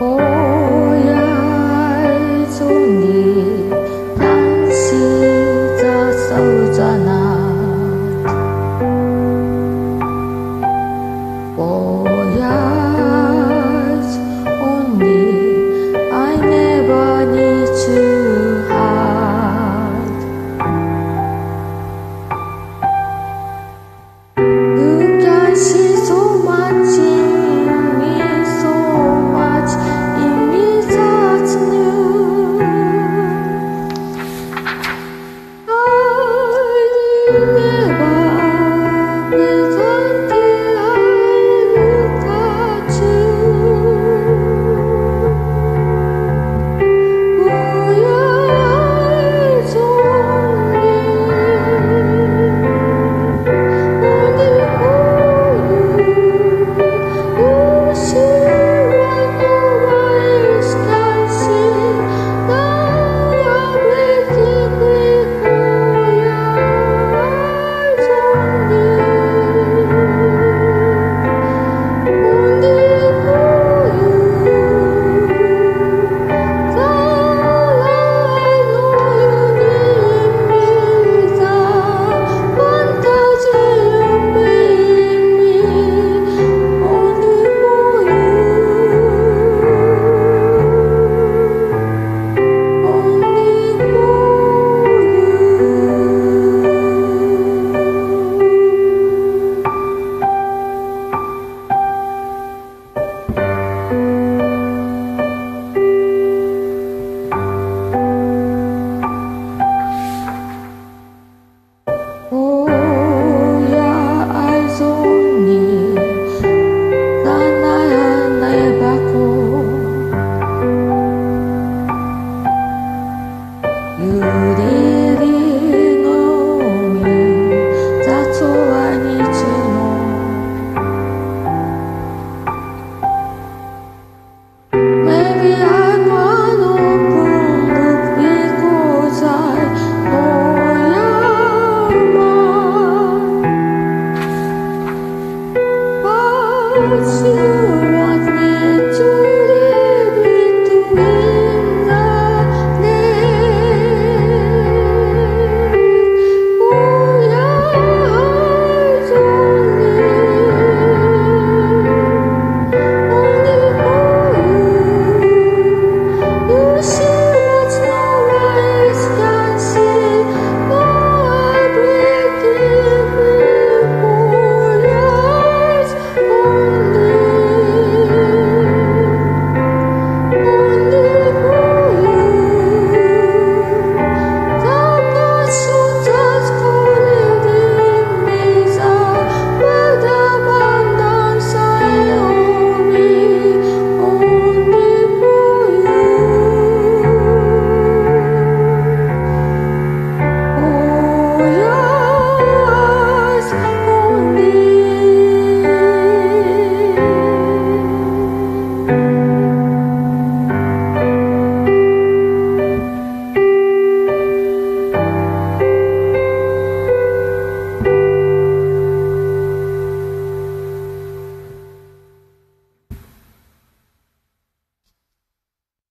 Oh.